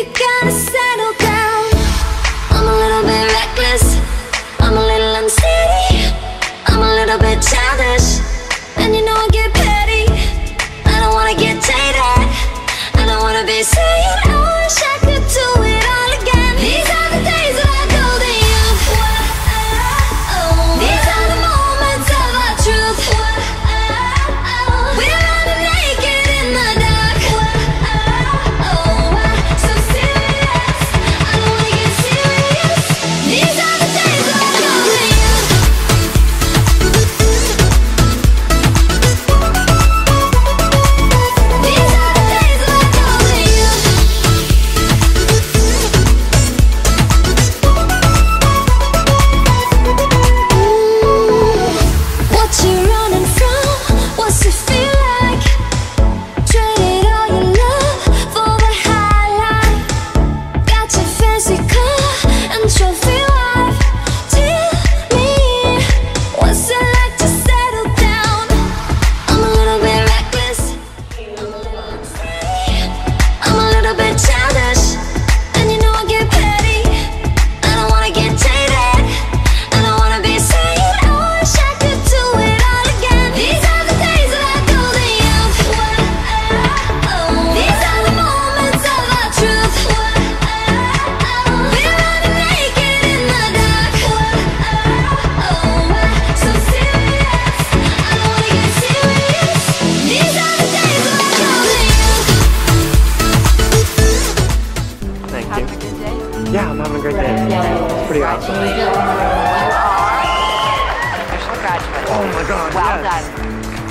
It got a sound. Yeah, I'm having a great day. It's pretty awesome. You are official graduate. Oh my god. Well yes. done.